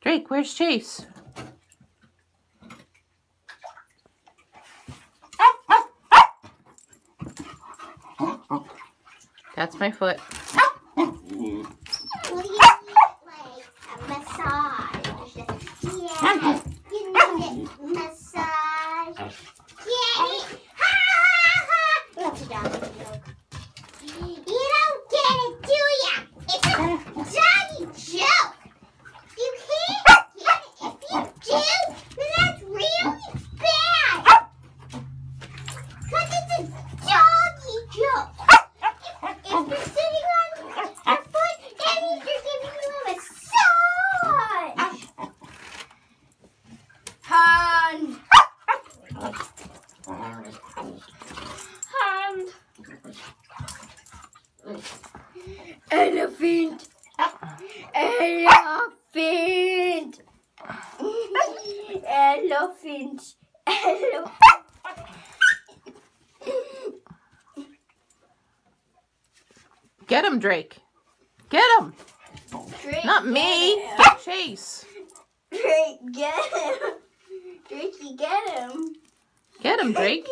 Drake, where's Chase? That's my foot. Like? Yeah, Elephant. Elephant. Elephant. Elephant. Get him, Drake. Get him. Drake, Not me. Get. Get Chase. Drake, get him. Drakey, get him. Get him, Drake.